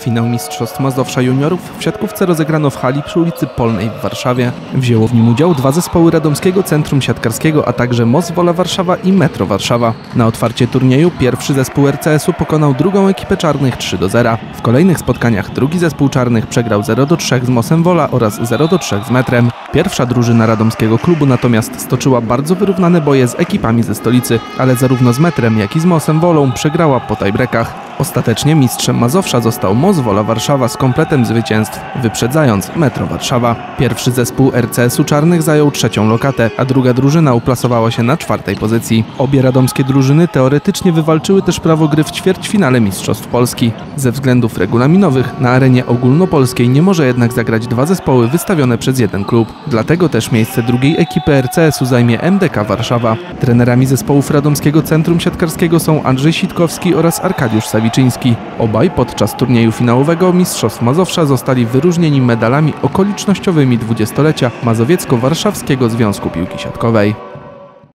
Finał Mistrzostw Mazowsza Juniorów w siatkówce rozegrano w hali przy ulicy Polnej w Warszawie. Wzięło w nim udział dwa zespoły Radomskiego Centrum Siatkarskiego, a także MOS Wola Warszawa i Metro Warszawa. Na otwarcie turnieju pierwszy zespół RCS-u pokonał drugą ekipę czarnych 3 do 0. W kolejnych spotkaniach drugi zespół czarnych przegrał 0 do 3 z MOSem Wola oraz 0 do 3 z Metrem. Pierwsza drużyna radomskiego klubu natomiast stoczyła bardzo wyrównane boje z ekipami ze stolicy, ale zarówno z Metrem, jak i z MOSem Wolą przegrała po tiebreakach. Ostatecznie mistrzem Mazowsza został MOZ Wola Warszawa z kompletem zwycięstw, wyprzedzając Metro Warszawa. Pierwszy zespół RCS-u Czarnych zajął trzecią lokatę, a druga drużyna uplasowała się na czwartej pozycji. Obie radomskie drużyny teoretycznie wywalczyły też prawo gry w ćwierćfinale Mistrzostw Polski. Ze względów regulaminowych na arenie ogólnopolskiej nie może jednak zagrać dwa zespoły wystawione przez jeden klub. Dlatego też miejsce drugiej ekipy RCS-u zajmie MDK Warszawa. Trenerami zespołów Radomskiego Centrum Siatkarskiego są Andrzej Sitkowski oraz Arkadiusz Sawicki. Wilczyński. Obaj podczas turnieju finałowego Mistrzostw Mazowsza zostali wyróżnieni medalami okolicznościowymi dwudziestolecia Mazowiecko-Warszawskiego Związku Piłki Siatkowej.